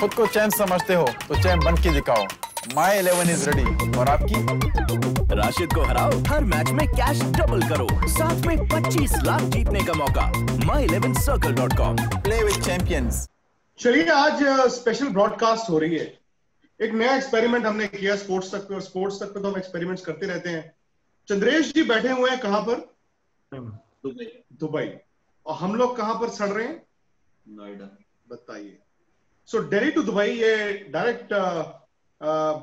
खुद को चैंप समझते हो तो चैंप बन के दिखाओ। माई इलेवन इज़ रेडी और आपकी? राशिद को हराओ। हर मैच में कैश डबल करो। साथ में 25 लाख जीतने का मौका। My Eleven Circle dot com play with champions चलिए आज स्पेशल ब्रॉडकास्ट हो रही है। एक नया एक्सपेरिमेंट हमने किया स्पोर्ट्स तक पे और स्पोर्ट्स तक पे तो हम एक्सपेरिमेंट्स करते रहते हैं। चंद्रेश जी बैठे हुए हैं कहाँ पर? दुबई। दुबई। और हम लोग कहाँ पर सड़ रहे हैं? नोएडा। बताइए। सो दिल्ली टू दुबई ये डायरेक्ट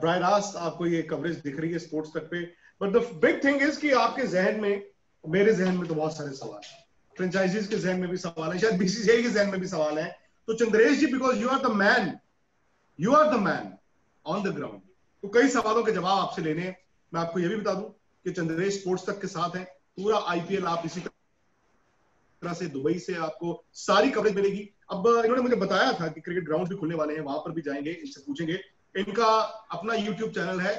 ब्राइड आपको ये कवरेज दिख रही है स्पोर्ट्स तक पे। But the big thing is कि आपके जहन में, मेरे जहन में तो बहुत सारे सवाल हैं। फ्रेंचाइजीज के जहन में भी सवाल है, शायद बीसीसीआई के जहन में भी सवाल है। तो Chandresh ji because you are the man you are the man on the ground तो कई सवालों के जवाब आपसे लेने मैं आपको यह भी बता दूँ कि चंद्रेश स्पोर्ट्स तक के साथ है। पूरा आईपीएल आप इसी तरह से दुबई से आपको सारी कवरेज मिलेगी। अब इन्होंने मुझे बताया था कि क्रिकेट ग्राउंड भी खुलने वाले हैं वहाँ पर भी जाएँगे इनसे पूछेंगे। इनका अपना यूट्यूब चैनल है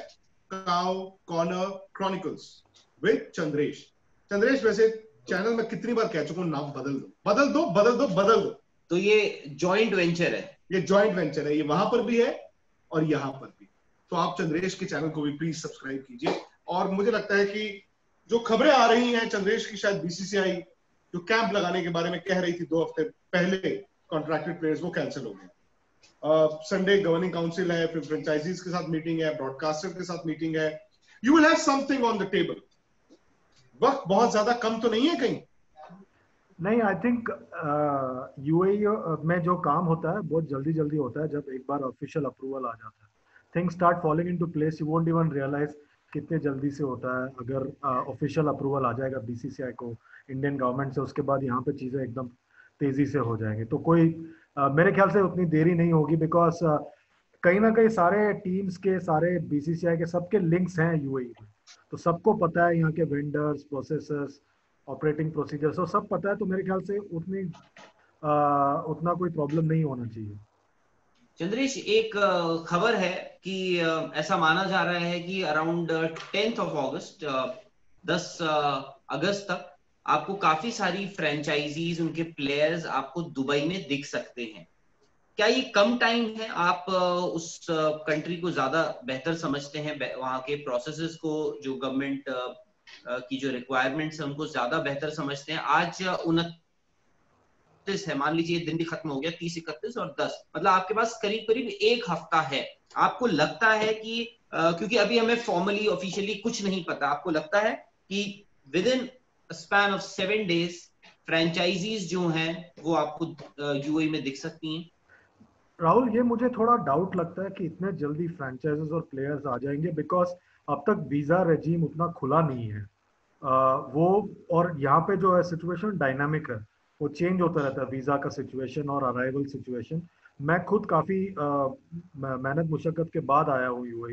Cow Corner Chronicles with Chandresh Chandresh वैसे चैनल में कितनी बार कह चुका हूँ नाम बदल दो। बदल दो बदल दो बदल दो। तो ये जॉइंट वेंचर है। ये जॉइंट वेंचर है ये वहाँ पर भी है और यहाँ पर भी। तो आप चंद्रेश के चैनल को भी प्लीज़ सब्सक्राइब कीजिए। और मुझे लगता है कि जो खबरें आ रही हैं चंद्रेश की शायद बीसीसीआई जो कैंप लगाने के बारे में कह रही थी दो हफ़्ते पहले कॉन्ट्रैक्टेड प्लेयर्स वो कैंसिल हो गए। संडे गवर्निंग काउंसिल है, फिर फ्रेंचाइजीज के साथ मीटिंग है ब्रॉडकास्टर के साथ मीटिंग है। You will have something on the table वक्त बहुत ज़्यादा कम तो नहीं है कहीं? नहीं आई थिंक यूएई में जो काम होता है, बहुत जल्दी जल्दी होता है जब एक बार ऑफिशियल अप्रूवल आ जाता है। Things start following into place you won't even realise कितने जल्दी से होता है? अगर ऑफिशियल अप्रूवल आ जाएगा बीसीसीआई को इंडियन गवर्नमेंट से उसके बाद यहाँ पे चीज़ें एकदम तेज़ी से हो जाएँगी। तो कोई uh, मेरे ख्याल से उतनी देरी नहीं होगी बिकॉज़ कहीं ना कहीं सारे टीम्स के सारे बीसीसीआई के सबके लिंक्स हैं यूएई में। तो सबको पता है यहाँ के वेंडर्स प्रोसेसर्स ऑपरेटिंग प्रोसीजर्स और सब पता है तो मेरे ख्याल से उतनी आ, उतना कोई प्रॉब्लम नहीं होना चाहिए। चंद्रेश, एक खबर है कि ऐसा माना जा रहा है कि अराउंड टेंथ ऑफ़ अगस्त दस अगस्त तक आपको काफ़ी सारी फ्रेंचाइजीज उनके प्लेयर्स आपको दुबई में दिख सकते हैं। क्या ये कम टाइम है? आप उस कंट्री को ज़्यादा बेहतर समझते हैं? वहाँ के प्रोसेसेस को जो गवर्नमेंट की जो रिक्वायरमेंट्स है, उनको ज़्यादा बेहतर समझते हैं? आज उनतीस है। मान लीजिए दिन भी खत्म हो गया तीस इकतीस और दस। मतलब आपके पास करीब करीब एक हफ़्ता है। आपको लगता है कि आ, क्योंकि अभी हमें फॉर्मली ऑफिशियली कुछ नहीं पता। आपको लगता है कि within span of seven days franchisees जो हैं वो आपको यूएई में दिख सकती हैं? राहुल ये मुझे थोड़ा डाउट लगता है कि इतने जल्दी फ्रेंचाइजेस और प्लेयर्स आ जाएँगे बिकॉज़ अब तक वीज़ा रेजीम उतना खुला नहीं है। आ, वो और यहाँ पे जो है सिचुएशन डायनामिक है। वो चेंज होता रहता है वीज़ा का सिचुएशन और अराइवल सिचुएशन मैं खुद काफ़ी मेहनत मुशक्क़त के बाद आया हूँ यू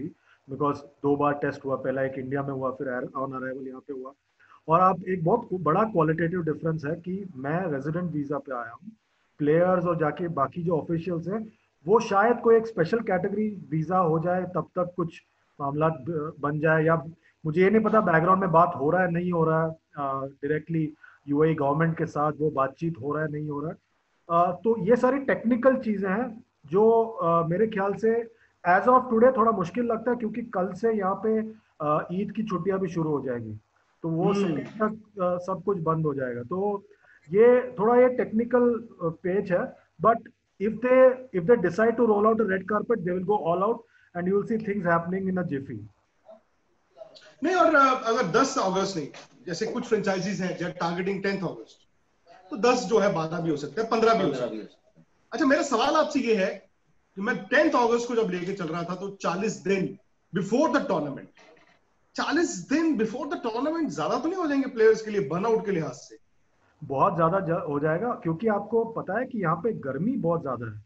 बिकॉज़ दो बार टेस्ट हुआ, पहला एक इंडिया में हुआ, फिर ऑन अराइवल यहाँ पे हुआ। और आप एक बहुत बड़ा क्वालिटेटिव डिफरेंस है कि मैं रेजिडेंट वीज़ा पे आया हूँ। प्लेयर्स और जाके बाकी जो ऑफिशियल्स हैं, वो शायद कोई एक स्पेशल कैटेगरी वीज़ा हो जाए, तब तक कुछ मामला बन जाए या मुझे ये नहीं पता बैकग्राउंड में बात हो रहा है, नहीं हो रहा है डायरेक्टली यूएई गवर्नमेंट के साथ वो बातचीत हो रहा है नहीं हो रहा है। तो ये सारी टेक्निकल चीज़ें हैं जो मेरे ख्याल से एज ऑफ़ टुडे थोड़ा मुश्किल लगता है क्योंकि कल से यहाँ पे ईद की छुट्टियाँ भी शुरू हो जाएगी। तो वो हम्म। तक सब कुछ बंद हो जाएगा। तो ये थोड़ा ये टेक्निकल पेज है but if they if they decide to roll out red carpet they will go all out and you will see things happening in a jiffy नहीं और अगर 10 अगस्त नहीं जैसे कुछ फ्रेंचाइजीज हैं जो टारगेटिंग 10th अगस्त तो 10 जो है 12 भी हो सकते हैं 15 भी हो सकते हैं। अच्छा मेरा सवाल आपसे ये है कि मैं 10th अगस्त को जब लेके चल रहा था तो 40 दिन बिफोर द टूर्नामेंट 40 दिन बिफोर द टूर्नामेंट ज़्यादा तो नहीं हो जाएँगे प्लेयर्स के लिए बर्नआउट के लिहाज से? बहुत ज़्यादा हो जाएगा क्योंकि आपको पता है कि यहाँ पे गर्मी बहुत ज़्यादा है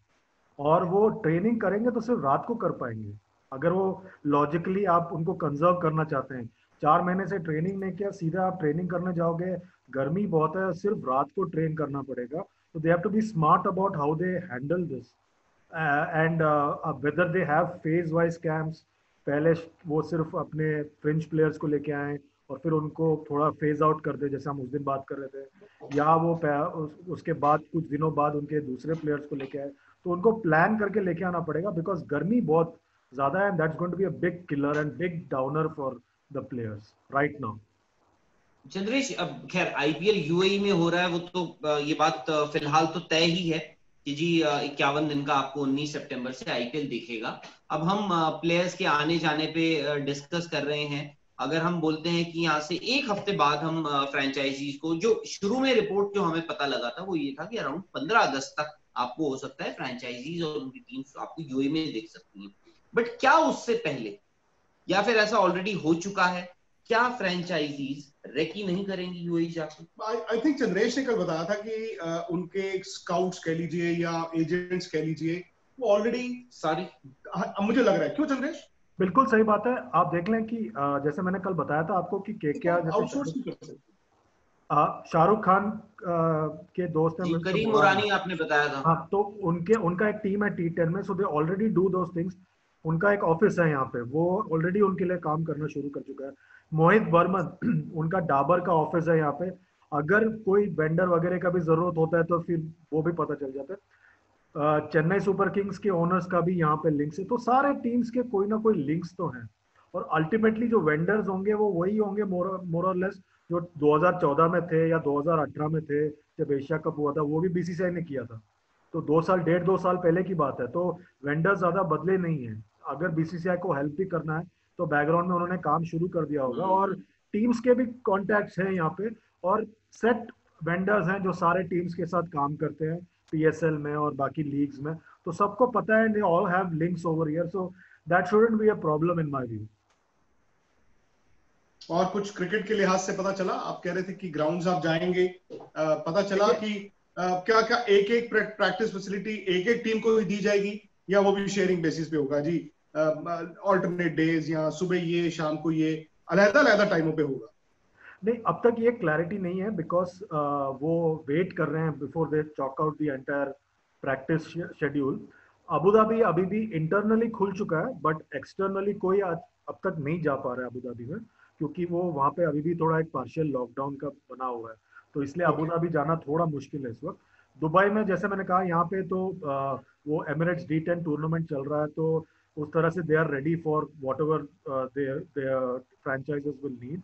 और वो ट्रेनिंग करेंगे तो सिर्फ़ रात को कर पाएँगे। अगर वो लॉजिकली आप उनको कंजर्व करना चाहते हैं चार महीने से ट्रेनिंग नहीं किया सीधा आप ट्रेनिंग करने जाओगे। गर्मी बहुत है सिर्फ़ रात को ट्रेन करना पड़ेगा। तो they have to be smart about how they handle this and whether they have phase wise camps पहले वो सिर्फ़ अपने फ्रेंच प्लेयर्स को लेके आए और फिर उनको थोड़ा फ़ेज़ आउट कर दे जैसे हम उस दिन बात कर रहे थे। या वो उस, उसके बाद कुछ दिनों बाद उनके दूसरे प्लेयर्स को लेके आए। तो उनको प्लान करके लेके आना पड़ेगा बिकॉज़ गर्मी बहुत ज़्यादा है and that's going to be a big killer and big downer for the players right now Chandresh, अब खैर आईपीएल यूएई में हो रहा है, वो तो ये बात फ़िलहाल तो तय ही है कि जी इक्यावन दिन का आपको 19 सितंबर से आईपीएल दिखेगा। अब हम प्लेयर्स के आने जाने पे डिस्कस कर रहे हैं। अगर हम बोलते हैं कि यहाँ से एक हफ़्ते बाद हम फ्रेंचाइजीज को, जो शुरू में रिपोर्ट जो हमें पता लगा था, वो ये था कि अराउंड पंद्रह अगस्त तक आपको हो सकता है फ्रेंचाइजीज और उनकी टीम्स आपको यूए में देख सकती हैं। बट क्या उससे पहले या फिर ऐसा ऑलरेडी हो चुका है क्या फ्रेंचाइजीज रेकी नहीं करेंगी यूएई जाकर आई थिंक चंद्रेश ने कल बताया था कि uh, उनके स्काउट्स कह लीजिए या एजेंट्स कह लीजिए वो ऑलरेडी सारी मुझे लग रहा है। क्यों चंद्रेश बिल्कुल सही बात है। आप देख लें कि जैसे मैंने कल बताया था आपको कि के क्या आउटसोर्स शाहरुख खान के दोस्त हैं करीम मुरानी आपने बताया था। हाँ तो उनके उनका एक टीम है टी टेन में so they already do those things उनका एक ऑफ़िस है यहाँ पे। वो ऑलरेडी उनके लिए काम करना शुरू कर चुका है। मोहित बर्मन उनका डाबर का ऑफ़िस है यहाँ पे। अगर कोई वेंडर वगैरह का भी ज़रूरत होता है तो फिर वो भी पता चल जाता है। चेन्नई सुपर किंग्स के ओनर्स का भी यहाँ पे लिंक्स है। तो सारे टीम्स के कोई ना कोई लिंक्स तो हैं। और अल्टीमेटली जो वेंडर्स होंगे वो वही होंगे मोर लेस जो 2014 में थे या 2018 में थे, जब एशिया कप हुआ था, वो भी बीसीसीआई ने किया था। तो दो साल, डेढ़ दो साल पहले की बात है। तो वेंडर्स ज़्यादा बदले नहीं है। अगर बीसीसीआई को हेल्प भी करना है तो बैकग्राउंड में उन्होंने काम शुरू कर दिया होगा। और टीम्स के भी कॉन्टेक्ट हैं यहाँ पे। और सेट वेंडर्स हैं जो सारे टीम्स के साथ काम करते हैं पीएसएल में और बाकी लीग्स में। तो सबको पता है they all have links over here so that shouldn't be a problem in my view और कुछ क्रिकेट के लिहाज से पता चला? आप कह रहे थे कि ग्राउंड्स आप जाएँगे। आ, पता चला कि आ, क्या क्या एक एक प्रैक्टिस फैसिलिटी एक एक टीम को ही दी जाएगी या वो भी शेयरिंग बेसिस पे होगा? जी। ऑल्टरनेट डेज़ या सुबह ये शाम को ये अलहदा अलहदा टाइमों पे होगा। नहीं अब तक ये क्लैरिटी नहीं है बिकॉज़ वो वेट कर रहे हैं before they chalk out the entire practice schedule Abu Dhabi अभी भी इंटरनली खुल चुका है बट एक्सटर्नली कोई अब तक नहीं जा पा रहा है अबू धाबी में क्योंकि वो वहाँ पे अभी भी थोड़ा एक पार्शियल लॉकडाउन का बना हुआ है। तो इसलिए अबू धाबी जाना थोड़ा मुश्किल है इस वक्त। दुबई में जैसे मैंने कहा यहाँ पे तो आ, वो एमिरेट्स डी टेन टूर्नामेंट चल रहा है तो उस तरह से they are ready for whatever franchises will need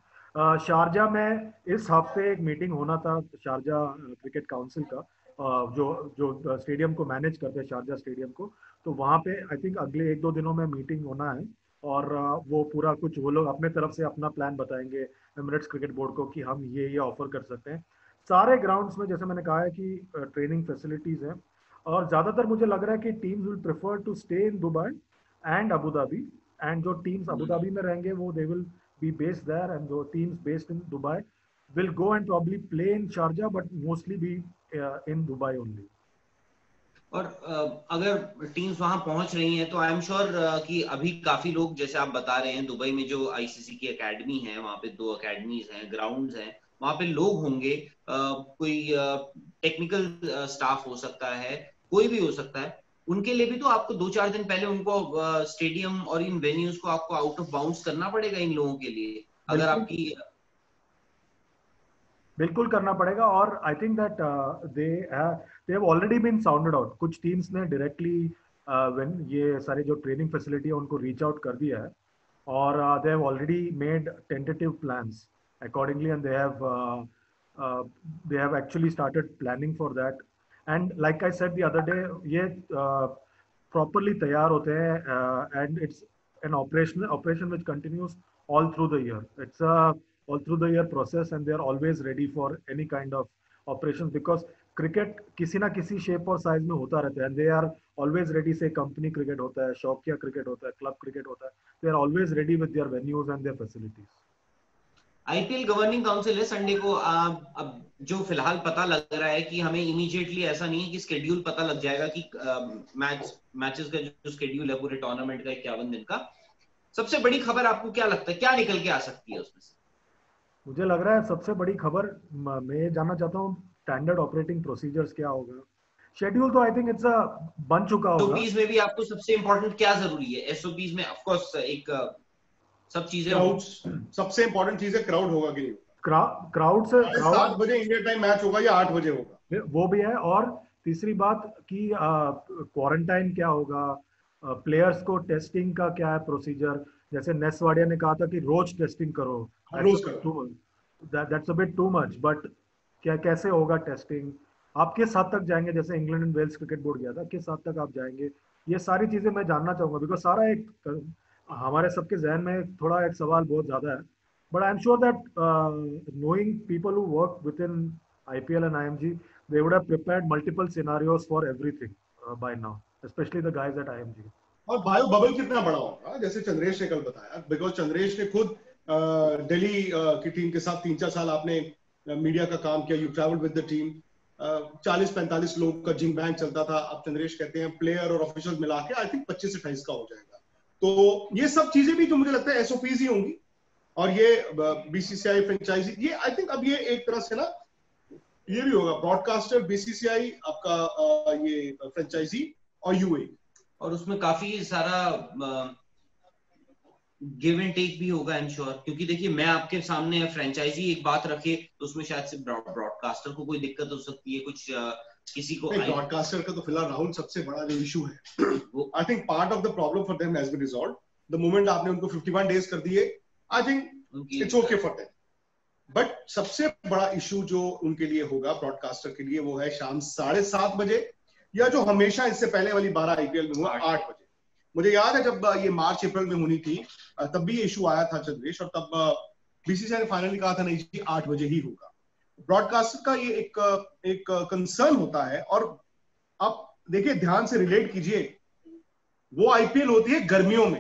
Sharjah में इस हफ़्ते एक मीटिंग होना था शारजा क्रिकेट काउंसिल का uh, जो जो स्टेडियम को मैनेज करते हैं शारजा स्टेडियम को। तो वहाँ पे आई थिंक अगले एक दो दिनों में मीटिंग होना है और uh, वो पूरा कुछ वो लोग अपने तरफ़ से अपना प्लान बताएँगे एमरेट्स क्रिकेट बोर्ड को कि हम ये ये ऑफ़र कर सकते हैं। सारे ग्राउंड्स में जैसे मैंने कहा है कि ट्रेनिंग uh, फैसिलिटीज़ हैं और ज़्यादातर मुझे लग रहा है कि teams will prefer to stay in Dubai and Abu Dhabi and जो टीम्स अबू धाबी में रहेंगे वो they will be based there and जो teams based in Dubai will go and probably play in Sharjah but mostly be uh, in Dubai only. और अगर teams वहाँ पहुँच रही हैं तो आई एम श्योर कि अभी काफ़ी लोग जैसे आप बता रहे हैं दुबई में जो आईसीसी की एकेडमी है वहाँ पे दो एकेडमीज हैं ग्राउंड्स हैं वहाँ पे लोग होंगे कोई टेक्निकल स्टाफ हो सकता है कोई भी हो सकता है उनके लिए भी तो आपको दो चार दिन पहले उनको स्टेडियम और इन वेन्यूज को आपको आउट ऑफ़ बाउंड्स करना पड़ेगा इन लोगों के लिए अगर आपकी बिल्कुल करना पड़ेगा और I think that they they have already been sounded out कुछ टीम्स ने डायरेक्टली व्हेन ये सारे जो ट्रेनिंग फैसिलिटी है उनको रीच आउट कर दिया है और they have already made tentative plans accordingly and they have they have actually started planning for that and like I said the other day ये प्रॉपरली uh, तैयार होते हैं and it's an operation operation which continues all through the year. इट्स all through the year process and they are always ready for any kind of operations because cricket किसी ना किसी shape और size में होता रहता है दे आर ऑलवेज रेडी से कंपनी क्रिकेट होता है शौकिया क्रिकेट होता है क्लब क्रिकेट होता है they are always ready with their venues and their facilities IPL governing council है संडे को। आ, अब जो फ़िलहाल पता लग रहा है कि हमें इमीडिएटली ऐसा नहीं है कि स्केड्यूल पता लग जाएगा कि मैच मैचेस का जो स्केड्यूल है पूरे टूर्नामेंट का इक्यावन दिन का। सबसे बड़ी खबर आपको क्या लगता है? क्या निकल के आ सकती है उसमें से? मुझे लग रहा है सबसे बड़ी खबर मैं जानना चाहता हूँ स्टैंडर्ड ऑपरेटिंग प्रोसीजर्स क्या होगा शेड्यूल तो आई थिंक इट्स बन चुका होगा। में भी आपको सबसे इंपॉर्टेंट क्या ज़रूरी है? एसओपीज में ऑफ़ कोर्स एक सब चीज़ें सबसे इंपॉर्टेंट चीज़ है क्राउड होगा कि नहीं क्राउड से सात बजे इंडिया टाइम मैच होगा या आठ बजे होगा? वो भी है और तीसरी बात कि क्वारंटाइन क्या होगा? प्लेयर्स को टेस्टिंग का क्या है प्रोसीजर जैसे नेस वाडिया ने कहा था कि रोज टेस्टिंग करो। हाँ, रोज करो। That's a bit too much but क्या कैसे होगा टेस्टिंग आप किस हद तक जाएँगे? जैसे England and Wales cricket board गया था किस हद तक आप जाएँगे? ये सारी चीज़ें मैं जानना चाहूँगा बिकॉज़ सारा एक हमारे सबके जहन में थोड़ा एक सवाल बहुत ज़्यादा है but I am sure that knowing people who work within IPL and IMG, they would have prepared multiple scenarios for everything uh, by now, especially the guys. और बायो बबल कितना बड़ा होगा जैसे चंद्रेश ने कल बताया बिकॉज़ चंद्रेश ने खुद दिल्ली की टीम के साथ तीन चार साल आपने मीडिया का काम किया you travel with the team चालीस पैंतालीस लोग का जिम बैंक चलता था। अब चंद्रेश कहते हैं प्लेयर और ऑफिशियल मिला के आई थिंक पच्चीस अट्ठाईस का हो जाएगा। तो ये सब चीज़ें भी जो मुझे लगता है एसओपीज ही होंगी। और ये बीसीसीआई फ्रेंचाइजी ये आई थिंक अब ये एक तरह से ना, ये भी होगा ब्रॉडकास्टर बीसीसीआई आपका ये फ्रेंचाइजी और यूए और उसमें काफ़ी सारा गिव एंड टेक भी होगा एम श्योर क्योंकि देखिए, मैं आपके सामने फ्रेंचाइजी एक बात रखे तो उसमें शायद से ब्रॉडकास्टर को कोई दिक्कत हो सकती है, कुछ किसी को ब्रॉडकास्टर का तो फ़िलहाल राहुल सबसे बड़ा जो इशू है। I think part of the problem for them has been resolve the moment आपने उनको 51 डेज़ कर दिए I think it's okay for them but सबसे बड़ा इशू जो उनके लिए होगा ब्रॉडकास्टर के लिए वो है शाम साढ़े सात बजे या जो हमेशा इससे पहले वाली बारह आईपीएल में हुआ आठ। बजे। मुझे याद है जब ये मार्च अप्रैल में होनी थी तब भी ये इशू आया था चंद्रेश और तब बीसीसीआई ने फाइनली कहा था नहीं जी आठ बजे ही होगा। ब्रॉडकास्टर का ये एक एक कंसर्न होता है और आप देखिए ध्यान से रिलेट कीजिए। वो आईपीएल होती है गर्मियों में।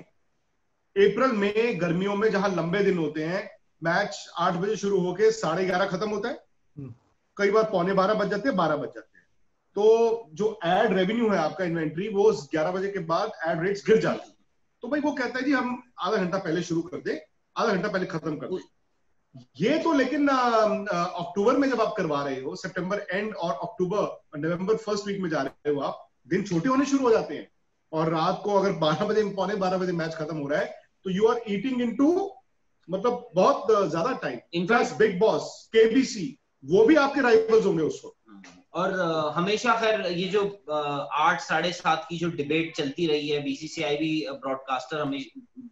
अप्रैल में गर्मियों में जहाँ लंबे दिन होते हैं मैच आठ बजे शुरू होके साढ़े ग्यारह खत्म होता है। हम्म। कई बार पौने बारह बज जाते हैं बारह बज जाते हैं। तो जो एड रेवेन्यू है आपका इन्वेंट्री वो ग्यारह बजे के बाद एड रेट्स गिर जाती है। तो भाई वो कहता है जी हम आधा घंटा पहले शुरू कर दे आधा घंटा पहले खत्म कर दे। ये तो लेकिन अक्टूबर में जब आप करवा रहे हो सितंबर एंड और अक्टूबर नवंबर फ़र्स्ट वीक में जा रहे हो आप दिन छोटे होने शुरू हो जाते हैं। और रात को अगर बारह बजे पौने बारह बजे मैच खत्म हो रहा है तो यू आर ईटिंग इन मतलब बहुत ज़्यादा time in fact Bigg Boss KBC वो भी आपके राइवल्स होंगे उस वक्त। और uh, हमेशा खैर ये जो आठ साढ़े सात की जो डिबेट चलती रही है बीसीसीआई भी ब्रॉडकास्टर हमें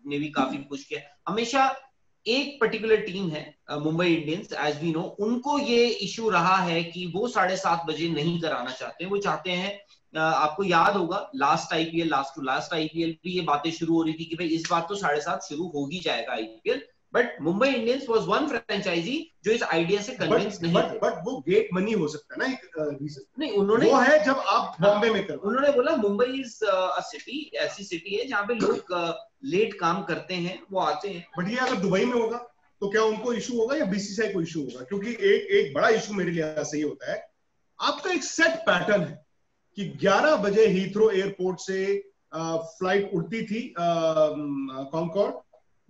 ने भी काफ़ी पुश किया। हमेशा एक पर्टिकुलर टीम है Mumbai Indians as we know उनको ये इश्यू रहा है कि वो साढ़े सात बजे नहीं कराना चाहते। वो चाहते हैं आपको याद होगा last IPL last to last IPL भी ये बातें शुरू हो रही थी कि भाई इस बार तो साढ़े सात शुरू हो ही जाएगा IPL but Mumbai Indians was one franchisee जो इस आइडिया से कन्विंस नहीं बट बट वो गेट मनी हो सकता है ना एक रीजन नहीं उन्होंने वो है जब आप बॉम्बे में कर। उन्होंने बोला मुंबई इज़ अ सिटी ऐसी सिटी है जहाँ पे लोग लेट काम करते हैं वो आते हैं। बट ये अगर दुबई में होगा तो क्या उनको इशू होगा या बीसीसीआई को इशू होगा? क्योंकि एक एक बड़ा इशू मेरे लिए से ये होता है। आपका एक सेट पैटर्न है कि 11 बजे हीथ्रो एयरपोर्ट से फ़्लाइट उड़ती थी कॉन्कॉर्ड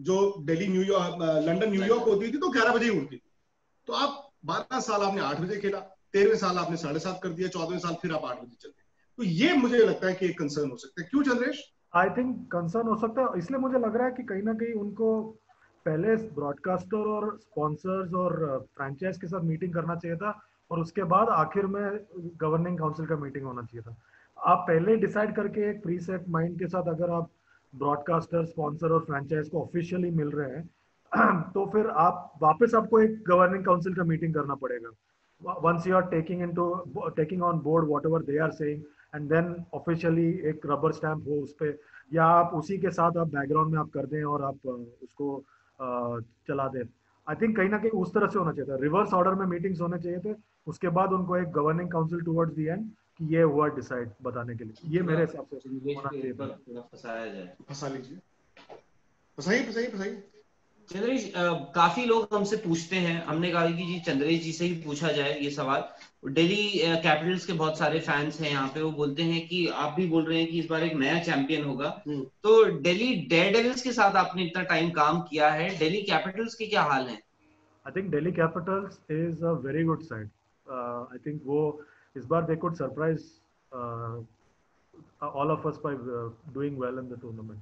जो दिल्ली न्यूयॉर्क लंदन न्यूयॉर्क होती थी तो ग्यारह बजे ही उड़ती थी। तो आप बारह साल आपने आठ बजे खेला, तेरहवें साल आपने साढ़े सात कर दिया, चौदहवें साल फिर आप आठ बजे चलते तो ये मुझे लगता है कि एक कंसर्न हो सकता है। क्यों, चंद्रेश? आई थिंक कंसर्न हो सकता है, इसलिए मुझे लग रहा है कि कहीं ना कहीं उनको पहले ब्रॉडकास्टर और स्पॉन्सर्स और फ्रेंचाइज के साथ मीटिंग करना चाहिए था, और उसके बाद आखिर में गवर्निंग काउंसिल का मीटिंग होना चाहिए था। आप पहले डिसाइड करके एक प्री सेट माइंड के साथ अगर आप ब्रॉडकास्टर स्पॉन्सर और फ्रेंचाइज को ऑफिशियली मिल रहे हैं तो फिर आप वापस आपको एक गवर्निंग काउंसिल का मीटिंग करना पड़ेगा। Once you are taking into taking on board whatever they are saying and then officially एक रबर स्टैम्प हो उस पर या आप उसी के साथ आप बैकग्राउंड में आप कर दें और आप उसको चला दें। आई थिंक कहीं ना कहीं उस तरह से होना चाहिए था। रिवर्स ऑर्डर में मीटिंग्स होने चाहिए थे, उसके बाद उनको एक governing council towards the end ये हुआ डिसाइड बताने के लिए। ये मेरे हिसाब से होना चाहिए। फंसाया जाए। फंसा लीजिए। फंसाइए फंसाइए फंसाइए। चंद्रेश काफ़ी लोग हमसे पूछते हैं। हमने कहा कि जी चंद्रेश जी से ही पूछा जाए ये सवाल। दिल्ली कैपिटल्स के बहुत सारे फैंस हैं यहाँ पे। वो बोलते हैं कि आप भी बोल रहे हैं कि इस बार एक नया चैंपियन होगा। तो दिल्ली डेयर डेविल्स के साथ आपने इतना टाइम काम किया है? दिल्ली कैपिटल्स के क्या हाल है? I think Delhi Capitals is a very good side I think वो इस बार they could surprise all of us by doing well in the tournament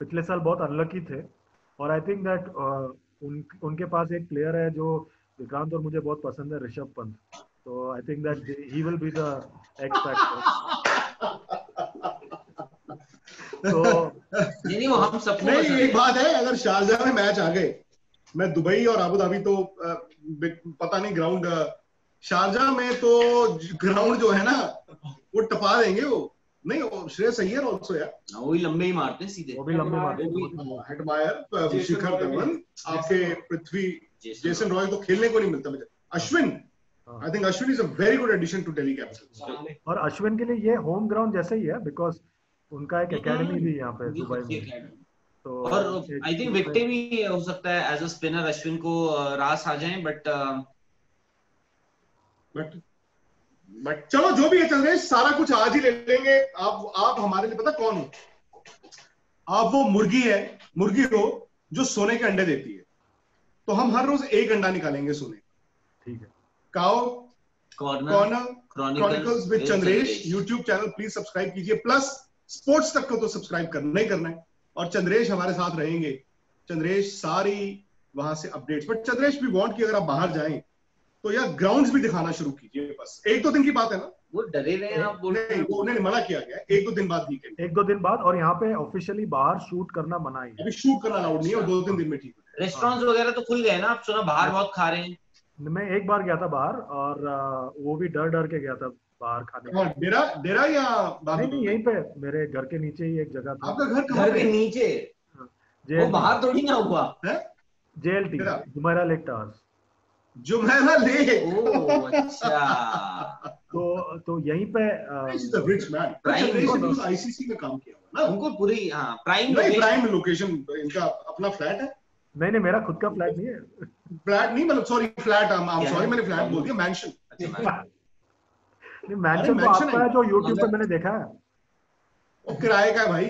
पिछले साल बहुत अनलकी थे और आई थिंक दैट उन उनके पास एक प्लेयर है जो विक्रांत और मुझे बहुत पसंद है Rishabh Pant. So I think that he will be the X factor. so नहीं नहीं वो हम सबको नहीं एक बात है अगर शारजाह में मैच आ गए मैं दुबई और अबू धाबी तो पता नहीं ग्राउंड शारजाह में तो ग्राउंड जो है ना वो टपा देंगे वो। नहीं वो श्रेयस अय्यर ऑल्सो यार हाँ, वही लंबे ही मारते हैं सीधे। वो भी लंबे मारते वो हैं हेटमायर शिखर धवन आपके पृथ्वी जेसन रॉय। को खेलने को नहीं मिलता मुझे। अश्विन हाँ। I think Ashwin is a very good addition to Delhi Capitals और अश्विन के लिए ये होम ग्राउंड जैसा ही है बिकॉज़ उनका एक एकेडमी भी यहाँ पे दुबई में। तो और आई थिंक विकेटे भी हो सकता है एज अ स्पिनर अश्विन को रास आ जाए बट बट बट चलो जो भी है चंद्रेश सारा कुछ आज ही ले लेंगे। आप आप हमारे लिए पता कौन हो? आप वो मुर्गी है मुर्गी हो जो सोने के अंडे देती है। तो हम हर रोज एक अंडा निकालेंगे सोने ठीक है। Cow Corner Corner Chronicles Chronicles with Chandresh YouTube channel please subscribe कीजिए। प्लस स्पोर्ट्स तक को तो सब्सक्राइब करना ही करना है। और चंद्रेश हमारे साथ रहेंगे। चंद्रेश सारी वहाँ से अपडेट्स बट चंद्रेश भी वांट कि अगर आप बाहर जाएँ तो यार ग्राउंड्स भी दिखाना शुरू कीजिए बस। एक दो दिन की बात है ना? वो डरे रहे हैं आप बोल रहे हैं। उन्होंने मना किया गया एक दो दिन बाद ठीक है एक दो दिन बाद और यहाँ पे ऑफिशियली बाहर शूट करना मना है अभी शूट करना अलाउड नहीं है और दो तीन दिन में ठीक हो रेस्टोरेंट्स वगैरह तो खुल गए ना आप सुना बाहर बहुत खा रहे हैं। मैं एक बार गया था बाहर और वो भी डर डर के गया था बाहर खाने हाँ, डेरा डेरा या नहीं बाबू नहीं यहीं पे मेरे घर के नीचे ही एक जगह था। आपका घर घर के नीचे? वो बाहर थोड़ी ना हुआ। है? जेएलटी मेरा? Jumeirah Lake Towers. ले। ओ अच्छा। तो तो यहीं पे रिच मैन आईसीसी में काम किया ना? उनको पूरी हाँ प्राइम प्राइम लोकेशन इनका अपना फ्लैट है। नहीं नहीं मेरा खुद का फ्लैट नहीं है। फ्लैट नहीं मतलब sorry flat I am sorry मैंने फ्लैट बोल दिया मैंशन नहीं मैंशन तो आपका है। जो यूट्यूब पे मतलब- मैंने देखा है। वो किराए का है भाई।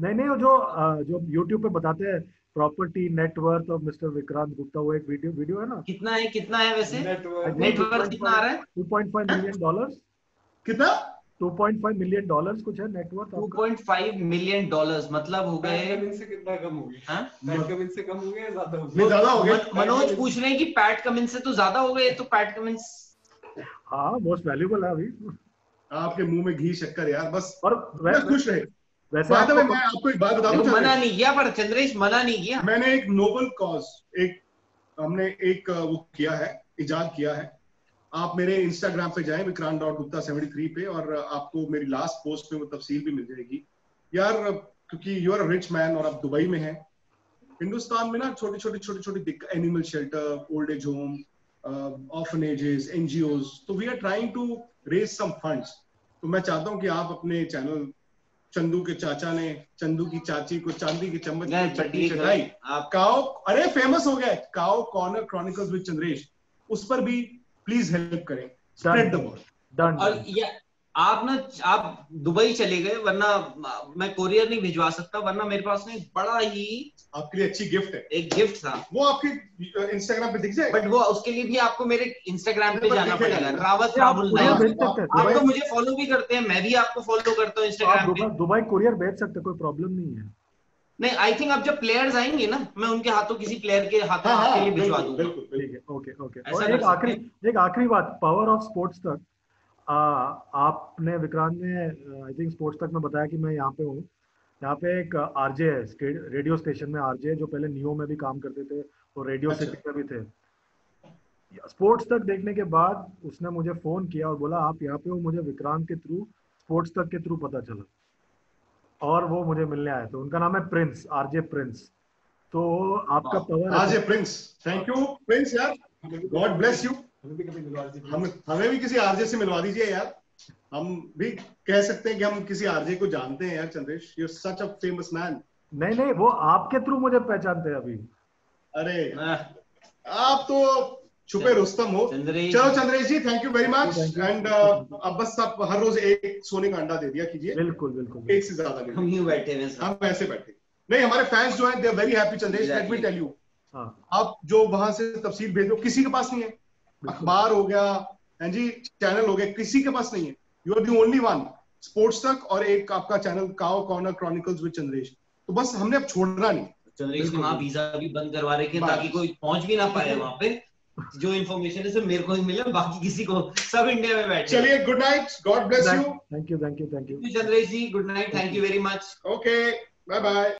नहीं नहीं वो जो जो यूट्यूब पे बताते हैं property net worth of mister Vikrant Gupta वो एक वीडियो वीडियो है ना? कितना है कितना है वैसे? नेटवर्थ नेटवर्थ कितना आ रहा है? 2.5 मिलियन डॉलर्स कितना? 2.5 मिलियन डॉलर्स कुछ है नेटवर्थ 2.5 मिलियन डॉलर्स मतलब हो गए पैट से कितना कम हो गया? हाँ? पैट कमिंस से कम हो गया या ज़्यादा हो गया? ज़्यादा हो गया। मनोज पूछ रहे हैं कि पैट कमिंस से तो ज़्यादा हो गए तो पैट कमिंस हाँ मोस्ट वैल्यूबल है अभी। आपके मुँह में घी शक्कर यार बस। और खुश रहे। बाद में मैं आपको एक बात बता दूँ मना नहीं किया पर चंद्रेश मना नहीं किया। मैंने एक नोबल कॉज एक हमने एक वो किया है इजाद किया है। आप मेरे इंस्टाग्राम पे जाएँ Vikrant dot Gupta seventy three पे और आपको मेरी लास्ट पोस्ट पे वो तफसील भी मिल जाएगी। यार क्योंकि यू आर रिच मैन और आप दुबई में हैं हिंदुस्तान में ना छोटी छोटी छोटी छोटी animal shelter old age home orphanages NGOs तो we are trying to raise some funds तो मैं चाहता हूँ कि आप अपने चैनल चंदू के चाचा ने चंदू की चाची को चांदी की चम्मच की चटनी चढ़ाई आप काओ अरे फ़ेमस हो गया है, Cow Corner Chronicles with Chandresh उस पर भी प्लीज़ हेल्प करें। स्प्रेड द वर्ड डन और ये आप ना आप दुबई चले गए वरना मैं कोरियर नहीं भिजवा सकता वरना मेरे पास ना बड़ा ही आपके लिए अच्छी गिफ्ट है। एक गिफ्ट था। वो आपके इंस्टाग्राम पे दिख जाए बट वो उसके लिए भी आपको मेरे इंस्टाग्राम पे जाना पड़ेगा रावत राहुल आप तो मुझे फॉलो भी करते हैं मैं भी आपको फॉलो करता हूँ इंस्टाग्राम पे। दुबई कुरियर भेज सकते हैं कोई प्रॉब्लम नहीं है। नहीं आई थिंक अब जब प्लेयर्स आएँगे ना मैं उनके हाथों किसी प्लेयर के हाथों हाँ हाँ लिए भिजवा दूँगा। बिल्कुल ठीक है ओके ओके और एक आखिरी एक आखिरी बात पावर ऑफ़ स्पोर्ट्स तक आ, आपने विक्रांत ने आई थिंक स्पोर्ट्स तक में बताया कि मैं यहाँ पे हूँ। यहाँ पे एक आरजे है रेडियो स्टेशन में आरजे जो पहले नियो में भी काम करते थे और रेडियो अच्छा। सिटी में भी थे। स्पोर्ट्स तक देखने के बाद उसने मुझे फ़ोन किया और बोला आप यहाँ पे हो मुझे विक्रांत के थ्रू स्पोर्ट्स तक के थ्रू पता चला। और वो मुझे मिलने आए। तो उनका नाम है प्रिंस आरजे प्रिंस। तो आपका पावर आज है। प्रिंस थैंक यू प्रिंस यार गॉड ब्लेस यू हमें भी कभी मिलवा दीजिए। हम हमें भी किसी आरजे से मिलवा दीजिए यार। हम भी कह सकते हैं कि हम किसी आरजे को जानते हैं यार Chandresh. You such a famous man नहीं नहीं वो आपके थ्रू मुझे पहचानते हैं अभी। अरे आप तो छुपे रुस्तम हो। चलो Chandresh ji thank you very much and अब बस आप हर रोज एक सोने का अंडा दे दिया कीजिए। बिल्कुल बिल्कुल एक से ज़्यादा नहीं हम यूँ बैठे हैं हम ऐसे बैठे। नहीं हमारे फैंस जो हैं they are very happy Chandresh. Let me tell you हाँ। आप जो वहाँ से तफसील भेज दो किसी के पास नहीं है। अखबार हो गया हैं जी चैनल हो गया किसी के पास नहीं है। You are the only one Sports Tak और एक आपका channel Cow Corner Chronicles with Chandresh तो बस हमने अब छोड़ना नहीं। चंद्रेश ने वहाँ वीज़ा भी बंद करवा रखे हैं ताकि कोई पहुँच भी ना पाए वहाँ पे। जो इन्फॉर्मेशन है सिर्फ़ मेरे को ही मिला बाकी किसी को सब इंडिया में बैठे चलिए good night God bless you thank you thank you thank you Chandresh ji good night thank you very much okay bye bye